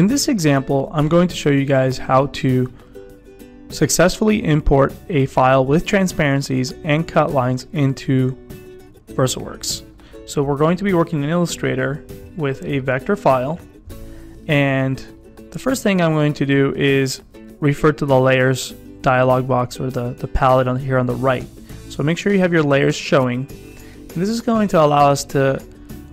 In this example, I'm going to show you guys how to successfully import a file with transparencies and cut lines into VersaWorks. So we're going to be working in Illustrator with a vector file and the first thing I'm going to do is refer to the layers dialog box or the, the palette on here on the right. So make sure you have your layers showing. And this is going to allow us to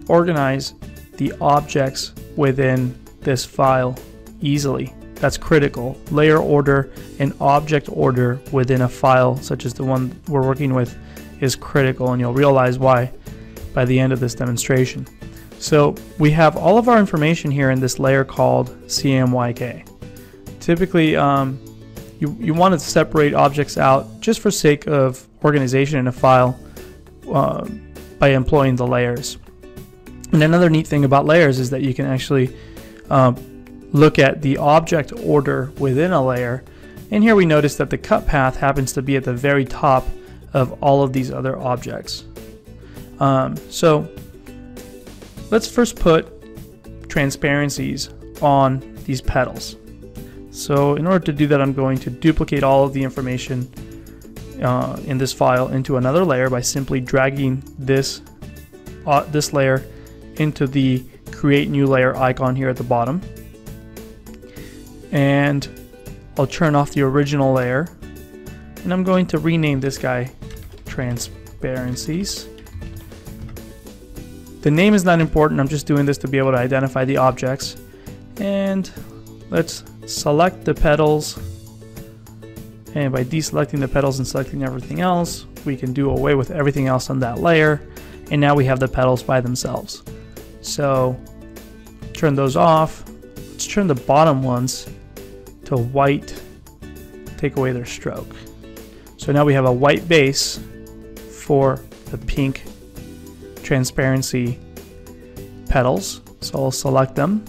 organize the objects within this file easily. That's critical. Layer order and object order within a file such as the one we're working with is critical and you'll realize why by the end of this demonstration. So we have all of our information here in this layer called CMYK. Typically, um, you, you want to separate objects out just for sake of organization in a file uh, by employing the layers. And another neat thing about layers is that you can actually um, look at the object order within a layer. And here we notice that the cut path happens to be at the very top of all of these other objects. Um, so let's first put transparencies on these petals. So in order to do that, I'm going to duplicate all of the information uh, in this file into another layer by simply dragging this, uh, this layer into the create new layer icon here at the bottom. And I'll turn off the original layer and I'm going to rename this guy transparencies. The name is not important, I'm just doing this to be able to identify the objects. And let's select the petals and by deselecting the petals and selecting everything else we can do away with everything else on that layer and now we have the petals by themselves so turn those off let's turn the bottom ones to white take away their stroke so now we have a white base for the pink transparency petals so I'll select them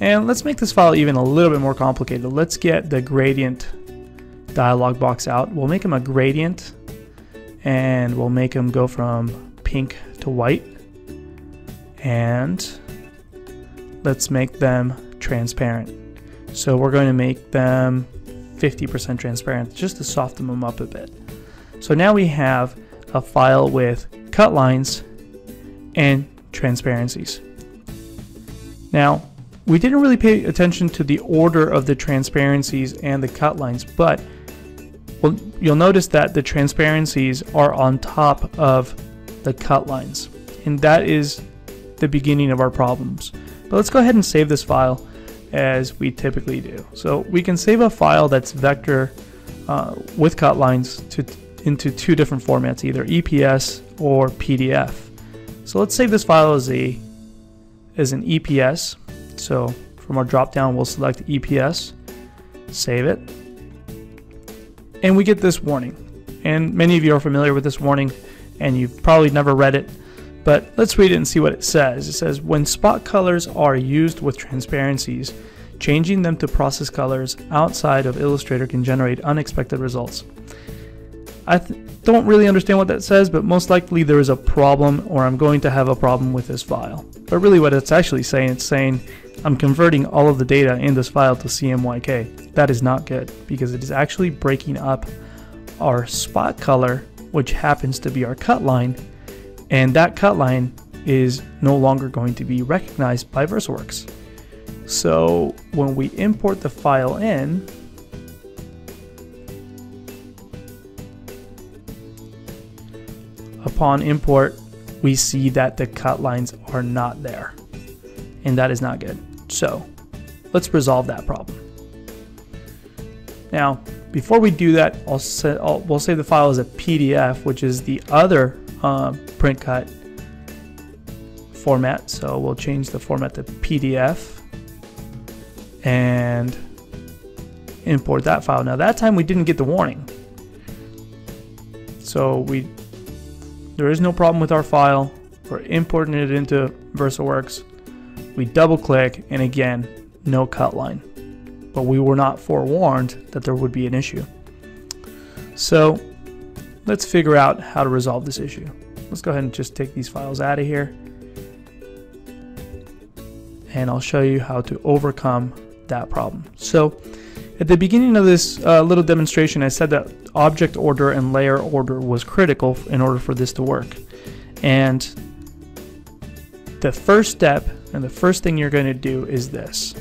and let's make this file even a little bit more complicated. Let's get the gradient dialog box out. We'll make them a gradient and we'll make them go from pink to white. And let's make them transparent. So we're going to make them 50% transparent just to soften them up a bit. So now we have a file with cut lines and transparencies. Now, we didn't really pay attention to the order of the transparencies and the cut lines, but well, you'll notice that the transparencies are on top of the cut lines, and that is the beginning of our problems. But let's go ahead and save this file as we typically do. So we can save a file that's vector uh, with cut lines to, into two different formats, either EPS or PDF. So let's save this file as a as an EPS so from our drop down, we'll select EPS, save it, and we get this warning. And many of you are familiar with this warning and you've probably never read it, but let's read it and see what it says. It says, when spot colors are used with transparencies, changing them to process colors outside of Illustrator can generate unexpected results. I don't really understand what that says, but most likely there is a problem or I'm going to have a problem with this file. But really what it's actually saying, it's saying I'm converting all of the data in this file to CMYK. That is not good because it is actually breaking up our spot color, which happens to be our cut line, and that cut line is no longer going to be recognized by VersaWorks. So when we import the file in, upon import, we see that the cut lines are not there. And that is not good. So let's resolve that problem. Now, before we do that, I'll I'll, we'll save the file as a PDF, which is the other uh, print cut format. So we'll change the format to PDF and import that file. Now that time we didn't get the warning. So we there is no problem with our file. We're importing it into VersaWorks. We double click and again, no cut line. But we were not forewarned that there would be an issue. So let's figure out how to resolve this issue. Let's go ahead and just take these files out of here. and I'll show you how to overcome that problem. So at the beginning of this uh, little demonstration, I said that object order and layer order was critical in order for this to work. And the first step and the first thing you're going to do is this.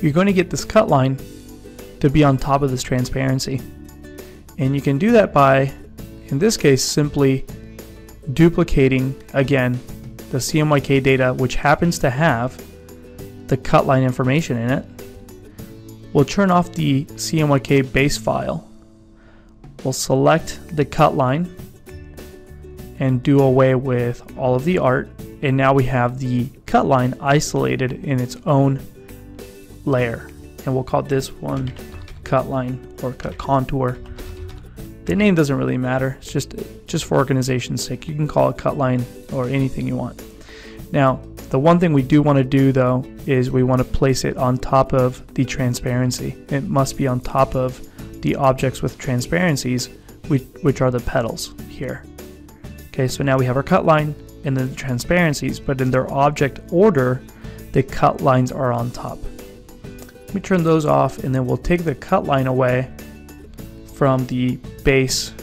You're going to get this cut line to be on top of this transparency. And you can do that by, in this case, simply duplicating, again, the CMYK data, which happens to have the cut line information in it. We'll turn off the CMYK base file. We'll select the cut line and do away with all of the art. And now we have the cut line isolated in its own layer. And we'll call this one cut line or cut contour. The name doesn't really matter. It's just just for organization's sake. You can call it cut line or anything you want. Now, the one thing we do want to do though is we want to place it on top of the transparency. It must be on top of the objects with transparencies, which, which are the petals here. Okay, so now we have our cut line and then the transparencies, but in their object order, the cut lines are on top. Let me turn those off and then we'll take the cut line away from the base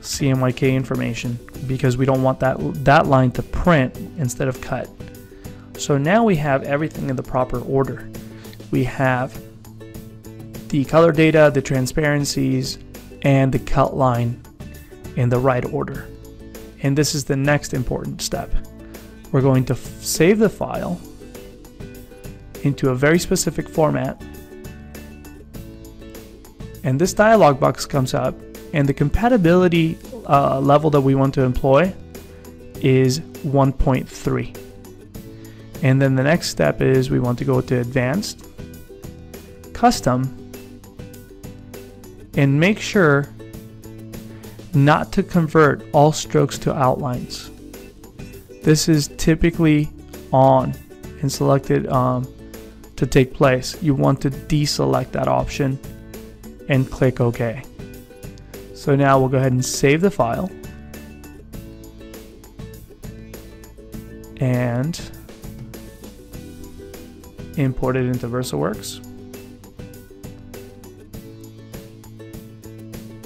CMYK information because we don't want that, that line to print instead of cut. So now we have everything in the proper order. We have the color data, the transparencies, and the cut line in the right order. And this is the next important step. We're going to save the file into a very specific format. And this dialog box comes up and the compatibility uh, level that we want to employ is 1.3. And then the next step is we want to go to advanced, custom, and make sure not to convert all strokes to outlines. This is typically on and selected um, to take place. You want to deselect that option and click OK. So now we'll go ahead and save the file. And import it into VersaWorks.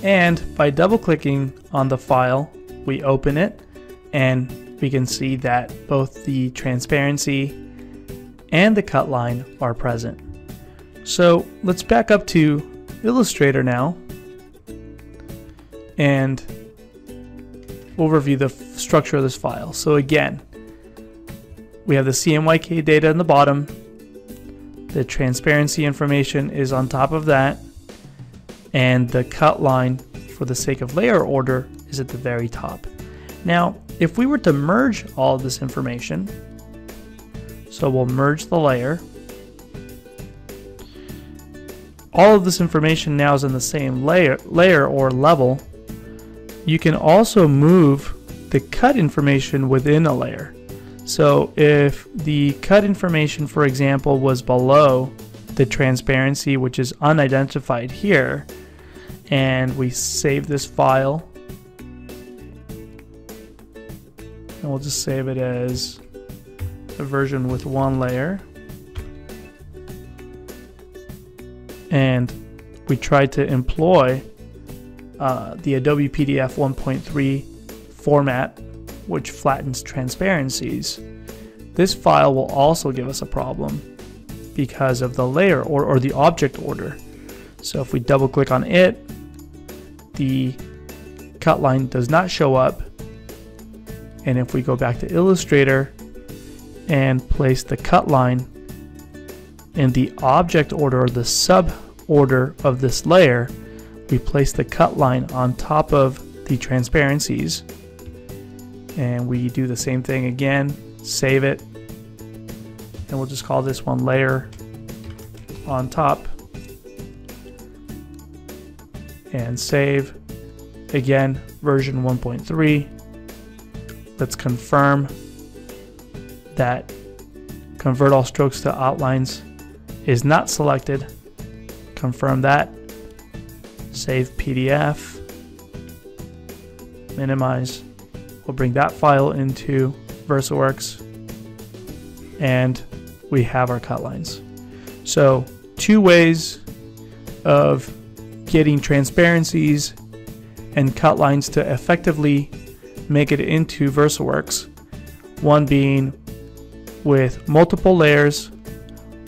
And by double clicking on the file, we open it and we can see that both the transparency and the cut line are present. So let's back up to Illustrator now and we'll review the structure of this file. So again, we have the CMYK data in the bottom, the transparency information is on top of that, and the cut line for the sake of layer order is at the very top. Now, if we were to merge all of this information, so we'll merge the layer, all of this information now is in the same layer, layer or level, you can also move the cut information within a layer. So if the cut information, for example, was below the transparency, which is unidentified here, and we save this file, and we'll just save it as a version with one layer. And we try to employ uh, the Adobe PDF 1.3 format, which flattens transparencies, this file will also give us a problem because of the layer or, or the object order. So if we double click on it, the cut line does not show up. And if we go back to Illustrator and place the cut line in the object order or the sub order of this layer, we place the cut line on top of the transparencies. And we do the same thing again save it. And we'll just call this one layer on top. And save. Again version 1.3 let's confirm that convert all strokes to outlines is not selected confirm that save PDF, minimize. We'll bring that file into VersaWorks. and we have our cut lines. So two ways of getting transparencies and cut lines to effectively make it into VersaWorks. One being with multiple layers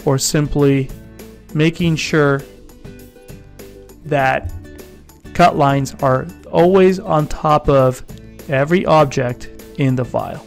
or simply making sure that cut lines are always on top of every object in the file.